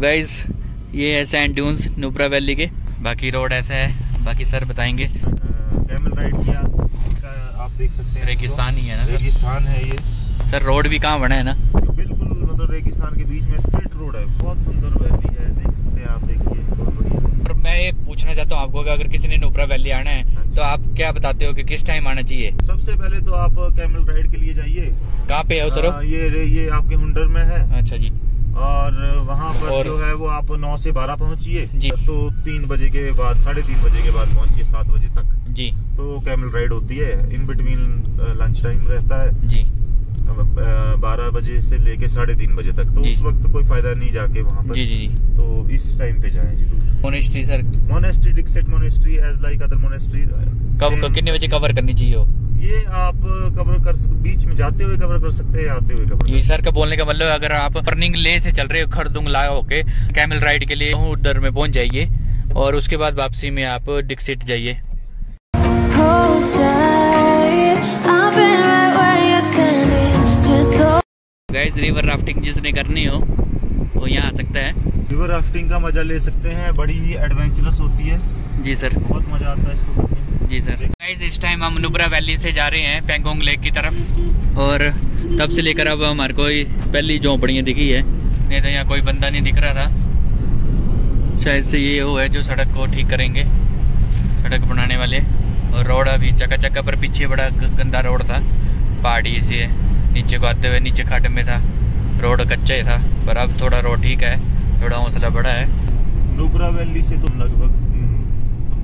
Guys ये है sand dunes Nubra valley के। बाकी रोड ऐसा है बाकी सर बताएँगे। कैमल राइड किया आप देख सकते हैं रेगिस्तान ही है ना? रेगिस्तान है ये। सर रोड भी कहाँ बना है ना? बिल्कुल मतलब रेगिस्तान के बीच में स्ट्रेट रोड है। बहुत सुंदर वैली है देख सकते हैं आप देखिए बहुत बढ़िया। और मैं ये पूछना चाहता हूँ आपको कि अगर किसी ने नुब्रा वैली आना है तो आप क्या बताते हो कि किस टाइम आना चाहिए? सबसे पहले तो आप कैमल राइड के लिए जाइए। कहाँ पे है सर ये ये आपके हुडर में है। अच्छा जी। और वहाँ पर और- जो है वो आप नौ से बारह पहुँचिए। जी। तो तीन बजे के बाद साढ़े तीन बजे के बाद पहुँचिए सात बजे तक। जी। तो कैमल राइड होती है। इन बिटवीन लंच टाइम रहता है। जी। बजे से लेके साढ़े तीन बजे तक। तो उस वक्त कोई फ़ायदा नहीं जाके वहाँ पर। जी जी जी। तो इस टाइम पे जाएँ ज़रूर। Monastery sir monastery Diskit monastery as like other monastery कब कितने बजे कवर करनी चाहिए हो ये आप कवर कर सक- बीच में जाते हुए कवर कर सकते हैं आते हुए कवर ये सर का बोलने का मतलब अगर आप अर्निंग ले से चल रहे हो खरदुंग ला होके कैमल राइड के लिए उधर में पहुँच जाइए और उसके बाद वापसी में आप डिक्सिट जाइए। रिवर राफ्टिंग जिसने करनी हो वो यहाँ आ सकता है। रिवर राफ्टिंग का मज़ा ले सकते हैं बड़ी ही एडवेंचरस होती है। जी सर। बहुत मज़ा आता है इसको करने जी सर। गाइस इस टाइम हम नुब्रा वैली से जा रहे हैं पेंगोंग लेक की तरफ़। और तब से लेकर अब हमारे को पहली झोंपड़ियाँ दिखी है। नहीं तो यहाँ कोई बंदा नहीं दिख रहा था। शायद से ये वो है जो सड़क को ठीक करेंगे सड़क बनाने वाले। और रोड अभी चक्का चक्का पर पीछे बड़ा गंदा रोड था। पहाड़ी से नीचे को आते हुए नीचे खड्ड में था। रोड कच्चा ही था पर अब थोड़ा रोड ठीक है थोड़ा हौसला बड़ा है। नुबरा वैली से तो लगभग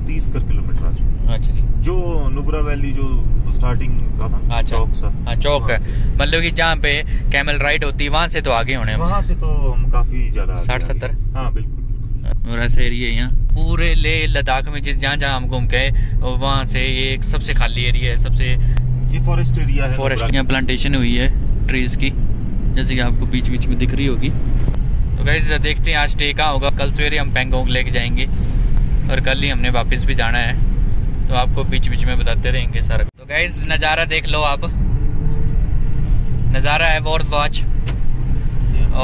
तीस कर किलोमीटर आ चुके अच्छा जी। जो नुबरा वैली जो स्टार्टिंग का था अच्छा। चौक सा। हाँ चौक है। मतलब कि जहाँ पे कैमल राइड होती है वहाँ से तो आगे होने वहाँ से तो हम काफ़ी ज़्यादा साठ सत्तर? हाँ बिल्कुल और ऐसा एरिया यहाँ। पूरे ले लद्दाख में जिस जहाँ जहाँ हम घूम के वहाँ से ये एक सबसे खाली एरिया है सबसे ये फॉरेस्ट एरिया है फॉरेस्ट यहाँ प्लांटेशन हुई है ट्रीज की। जैसे कि आपको बीच बीच में दिख रही होगी। तो गैस देखते हैं आज स्टे कहाँ होगा। कल सवेरे हम पेंगोंग लेके जाएँगे। और कल ही हमने वापस भी जाना है। तो आपको बीच बीच में बताते रहेंगे सारा। तो गैस नज़ारा देख लो आप। नज़ारा है वॉर्थ वॉच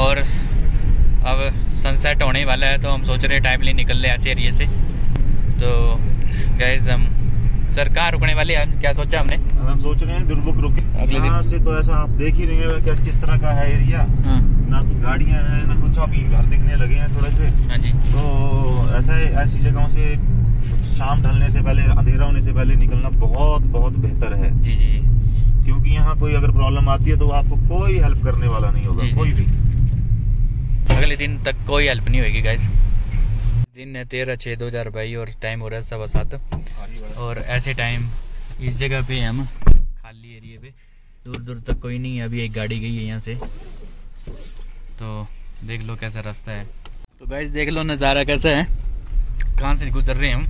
और अब सनसेट होने वाला है तो हम सोच रहे हैं टाइमली निकल ले ऐसे एरिए से। तो गैस हम सर कहाँ रुकने वाले हैं। क्या सोचा हमने? हम सोच रहे हैं दुर्बुक रुके। यहाँ से तो ऐसा आप देख ही रहे हैं किस तरह का है एरिया। हाँ। ना तो गाड़ियाँ हैं ना कुछ। अभी घर दिखने लगे हैं थोड़े से। हाँ जी। तो ऐसा है ऐसी जगहों से शाम ढलने से पहले अंधेरा होने से पहले निकलना बहुत बहुत बेहतर है। जी जी क्योंकि यहाँ कोई अगर प्रॉब्लम आती है तो आपको कोई हेल्प करने वाला नहीं होगा। कोई भी। अगले दिन तक कोई हेल्प नहीं होगी गाइस दिन है तेरह छः दो हज़ार बाईस और टाइम हो रहा है सवा सात। और ऐसे टाइम इस जगह पे हम खाली एरिए पे। दूर दूर तक कोई नहीं है, अभी एक गाड़ी गई है यहाँ से। तो देख लो कैसा रास्ता है। तो गाइस देख लो नज़ारा कैसा है। कहाँ से गुजर रहे हैं हम?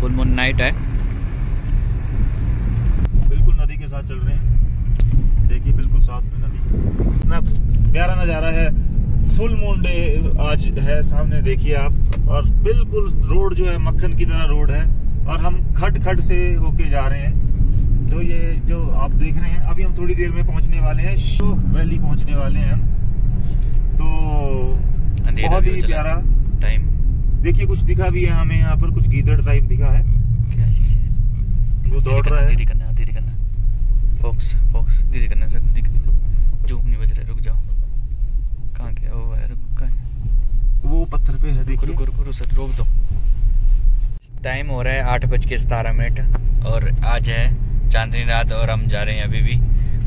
फुल मून नाइट है। बिल्कुल नदी के साथ चल रहे हैं। देखिए बिल्कुल साथ में नदी। इतना प्यारा नज़ारा है। फुल मून डे आज है सामने देखिए आप। और बिल्कुल रोड जो है मक्खन की तरह रोड है। और हम खट खट से होके जा रहे हैं। तो ये जो आप देख रहे हैं अभी हम थोड़ी देर में पहुँचने वाले हैं। शोक वैली पहुँचने वाले हैं हम। तो बहुत ही प्यारा टाइम। देखिए कुछ दिखा भी है हमें यहाँ पर कुछ गीदड़ टाइप दिखा है। क्या वो दौड़ रहा है। धीरे करना धीरे करना। फोक्स फोक्स धीरे करना सर धीरे करना जूम नहीं बज रहा रुक जाओ कहाँ गया वो है रुक कहाँ है? वो पत्थर पे है सर रोक दो। टाइम हो रहा है आठ बज के सतारह मिनट और आज है चांदनी रात और हम जा रहे हैं अभी भी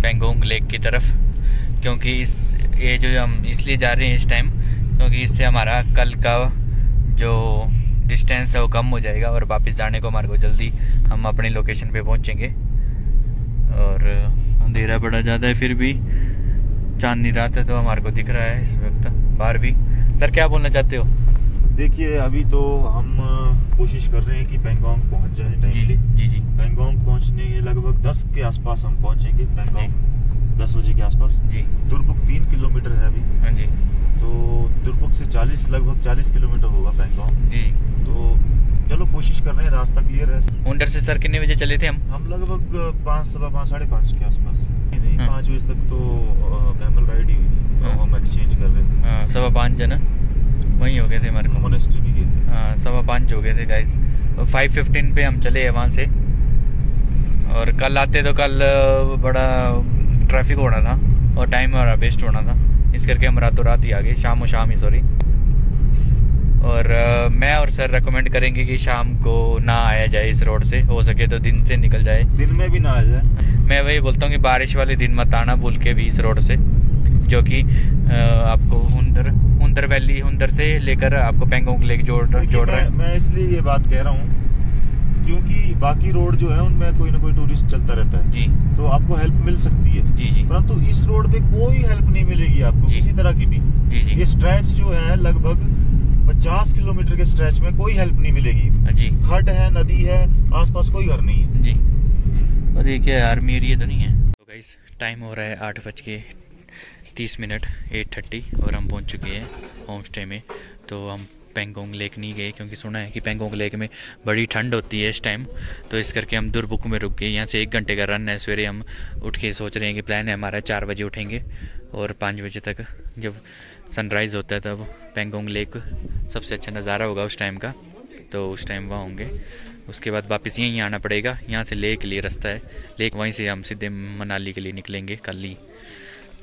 पेंगोंग लेक की तरफ़, क्योंकि इस, ये जो हम इसलिए जा रहे हैं इस टाइम क्योंकि इससे हमारा कल का जो डिस्टेंस है वो कम हो जाएगा और वापस जाने को हमारे को जल्दी हम अपनी लोकेशन पे पहुँचेंगे। और अंधेरा बड़ा ज़्यादा है फिर भी। चांदनी रात है तो हमारे को दिख रहा है इस वक्त, बाहर भी। सर, क्या बोलना चाहते हो? देखिए अभी तो हम कोशिश कर रहे हैं कि पेंगोंग पहुँच जाए टाइमली जी जी पेंगोंग पहुँचने लगभग 10 के आसपास हम पहुँचेंगे पेंगोंग 10 बजे के आसपास। जी। दुर्बुक तीन किलोमीटर है अभी। हाँ जी। तो दुर्बुक से 40 लगभग 40 किलोमीटर होगा पेंगोंग। जी। तो चलो कोशिश कर रहे हैं रास्ता क्लियर है। उन्डर से सर कितने बजे चले थे हम? हम लगभग पाँच सवा पाँच साढ़े पाँच के आसपास। नहीं हाँ। पाँच बजे तक तो कैमल राइड ही हुई थी। हाँ। हम एक्सचेंज कर रहे थे। हाँ, सवा पाँच जना। वहीं हो गए थे हमारे को। मोनेस्ट्री भी गए थे। हाँ सवा पाँच हो गए थे गाइस फाइव फिफ्टीन पे हम चले हैं वहाँ से। और कल आते तो कल बड़ा ट्रैफ़िक होना था और टाइम हमारा वेस्ट होना था। इस करके हम रातों रात ही आ गए शाम और शाम ही सॉरी और मैं और सर रेकमेंड करेंगे कि शाम को ना आया जाए इस रोड से। हो सके तो दिन से निकल जाए। दिन में भी ना आ जाए। मैं वही बोलता हूँ कि बारिश वाले दिन मत आना भूल के भी इस रोड से। जो कि आपको हुंदर हुंदर वैली हुंदर से लेकर आपको पेंगोंग लेक जोड़ जोड़ रहा है। मैं इसलिए ये बात कह रहा हूँ क्योंकि बाकी रोड जो है उनमें कोई ना कोई टूरिस्ट चलता रहता है। जी। तो आपको हेल्प मिल सकती है। जी जी। परंतु इस रोड पे कोई हेल्प नहीं मिलेगी आपको। किसी तरह की भी। जी जी। ये स्ट्रेच जो है लगभग 50 किलोमीटर के स्ट्रेच में कोई हेल्प नहीं मिलेगी। जी। खड है नदी है आसपास कोई घर नहीं है। जी। और ये क्या आर्मी एरिया तो नहीं है? तो गाइस टाइम हो रहा है आठ बज के तीस मिनट एट थर्टी और हम पहुँच चुके हैं होम स्टे में। तो हम पेंगोंग लेक नहीं गए, क्योंकि सुना है कि पेंगोंग लेक में बड़ी ठंड होती है इस टाइम तो इस करके हम दुरबुक में रुक गए। यहाँ से एक घंटे का रन है। सवेरे हम उठ के सोच रहे हैं कि प्लान है हमारा, चार बजे उठेंगे और पाँच बजे तक जब सनराइज़ होता है तब पेंगोंग लेक सबसे अच्छा नज़ारा होगा उस टाइम का। तो उस टाइम वहाँ होंगे। उसके बाद वापस यहीं आना पड़ेगा। यहाँ से लेक के लिए रास्ता है। लेक वहीं से हम सीधे मनाली के लिए निकलेंगे, कल ही।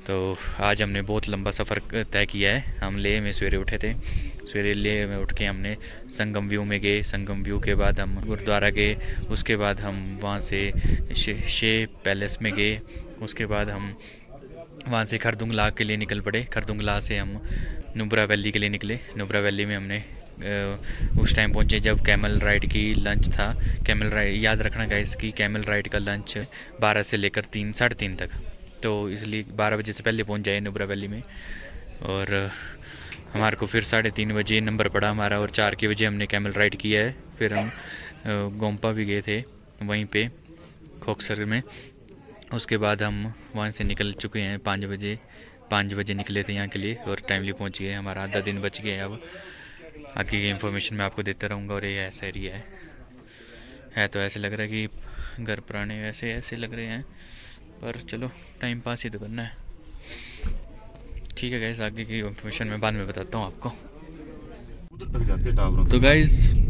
तो आज हमने बहुत लंबा सफ़र तय किया है। हम लेह में सवेरे उठे थे। सवेरे लेह में उठ के हमने संगम व्यू में गए। संगम व्यू के बाद हम गुरुद्वारा गए। उसके बाद हम वहाँ से शे, शे पैलेस में गए। उसके बाद हम वहाँ से खरदुंगला के लिए निकल पड़े। खरदुंगला से हम नुब्रा वैली के लिए निकले। नुब्रा वैली में हमने उस टाइम पहुँचे जब कैमल राइड की लंच था। कैमल राइड याद रखना गाइस कि कैमल राइड का लंच बारह से लेकर तीन साढ़े तीन तक। तो इसलिए बारह बजे से पहले पहुँच जाए नुब्रा वैली में। और, हमारे को फिर साढ़े तीन बजे नंबर पड़ा हमारा और चार के बजे हमने कैमल राइड किया है। फिर हम गोम्पा भी गए थे वहीं पे, खोखसर में। उसके बाद हम वहाँ से निकल चुके हैं पाँच बजे। पाँच बजे निकले थे यहाँ के लिए और टाइमली पहुँच गए हमारा आधा दिन बच गया अब। आगे की इन्फॉर्मेशन मैं आपको देता रहूँगा और ये ऐसा एरिया है। है तो ऐसे लग रहा है कि घर पुराने वैसे ऐसे लग रहे हैं। पर चलो टाइम पास ही तो करना है। ठीक है गैस आगे की इन्फॉर्मेशन मैं बाद में बताता हूँ आपको। उधर तक जाते टावरों तो गाइज़